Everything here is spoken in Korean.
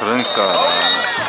그러니까.